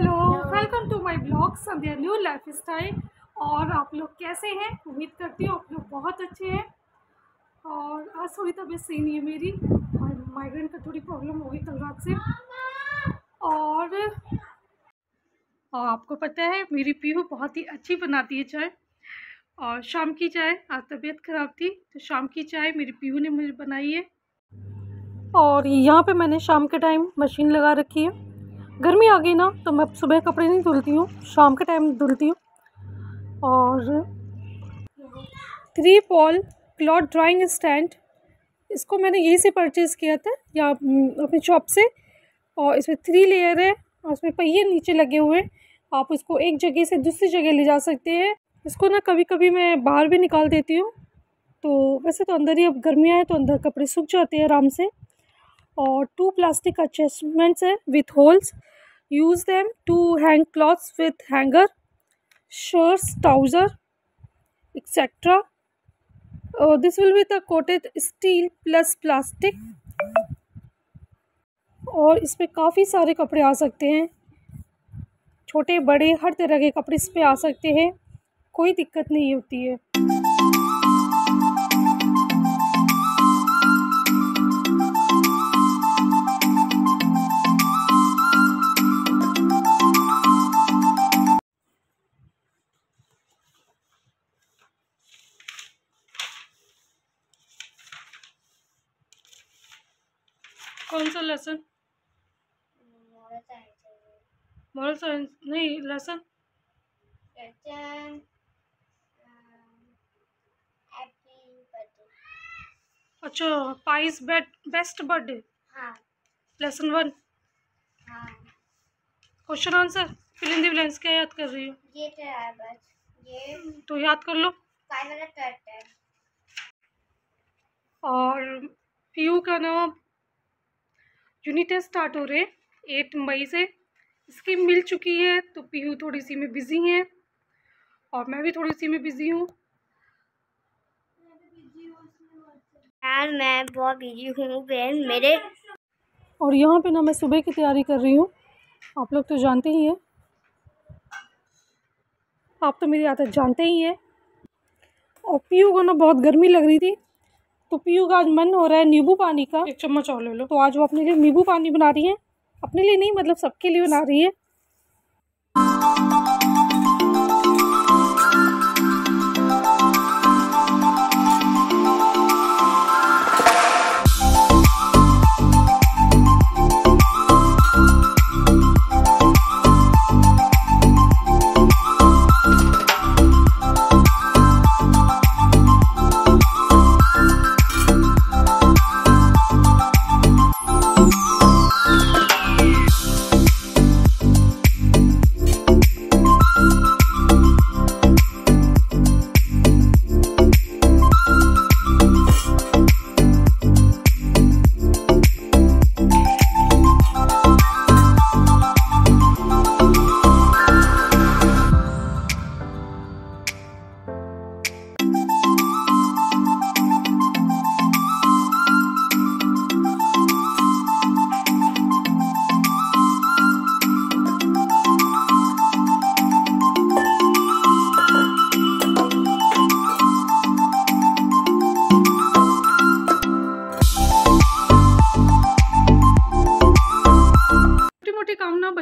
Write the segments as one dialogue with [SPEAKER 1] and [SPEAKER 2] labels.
[SPEAKER 1] Hello welcome to my blog Sandhya new lifestyle और आप लोग कैसे हैं? उम्मीद करती हूँ आप लोग बहुत अच्छे हैं। और आज थोड़ी तबीयत सही नहीं है मेरी, और माइग्रेन का थोड़ी प्रॉब्लम हो गई कल रात से। और और आपको पता है, मेरी पीहू बहुत ही अच्छी बनाती है चाय। और शाम की चाय, आज तबीयत ख़राब थी तो शाम की चाय मेरी पीहू ने मुझे बनाई है। और यहाँ पे मैंने शाम के टाइम मशीन लगा रखी है। गर्मी आ गई ना तो मैं सुबह कपड़े नहीं धुलती हूँ, शाम के टाइम धुलती हूँ। और three pole cloth drying stand इसको मैंने यहीं से परचेज़ किया था, या अपनी शॉप से। और इसमें थ्री लेयर है, और इसमें पहिए नीचे लगे हुए हैं। आप इसको एक जगह से दूसरी जगह ले जा सकते हैं। इसको ना कभी कभी मैं बाहर भी निकाल देती हूँ। तो वैसे तो अंदर ही अब गर्मियाँ हैं तो अंदर कपड़े सूख जाते हैं आराम से। और टू प्लास्टिक अटैचमेंट्स है with holes use them to hang clothes with hanger shirts trouser etc uh, this will be the coated steel plus plastic और इस पर काफ़ी सारे कपड़े आ सकते हैं छोटे बड़े हर तरह के कपड़े इस पर आ सकते हैं कोई दिक्कत नहीं होती है कौन सा लेसन मॉरल साइंस नहीं लेसन अच्छा पाइस बेट best birthday lesson one question answer fill in the blanks क्या याद कर रही हो?
[SPEAKER 2] ये तो है बस। ये
[SPEAKER 1] तो याद कर लो।
[SPEAKER 2] थर्ड है।
[SPEAKER 1] और पीयू का नाम? यूनिट टेस्ट स्टार्ट हो रहे एट मई से। इसकी मिल चुकी है तो पीहू थोड़ी सी में बिज़ी है और मैं भी थोड़ी सी में बिज़ी हूँ।
[SPEAKER 2] यार मैं बहुत बिज़ी हूँ बहन मेरे
[SPEAKER 1] और यहाँ पे ना मैं सुबह की तैयारी कर रही हूँ। आप लोग तो जानते ही हैं। आप तो मेरी आदत जानते ही हैं। और पीयू को ना बहुत गर्मी लग रही थी। तो पीयू का आज मन हो रहा है नींबू पानी का। एक चम्मच और ले लो। तो आज वो अपने लिए नींबू पानी बना रही है। अपने लिए नहीं मतलब सबके लिए बना रही है।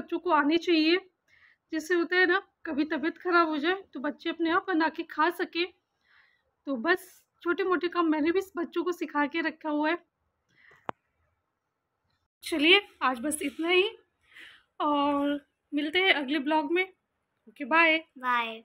[SPEAKER 1] बच्चों को आने चाहिए। जिससे होता है ना, कभी तबीयत ख़राब हो जाए तो बच्चे अपने आप बना के खा सके। तो बस छोटे मोटे काम मैंने भी बच्चों को सिखा के रखा हुआ है। चलिए, आज बस इतना ही, और मिलते हैं अगले ब्लॉग में। Okay, bye.
[SPEAKER 2] बाय।